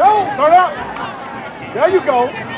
Go, turn up. There you go.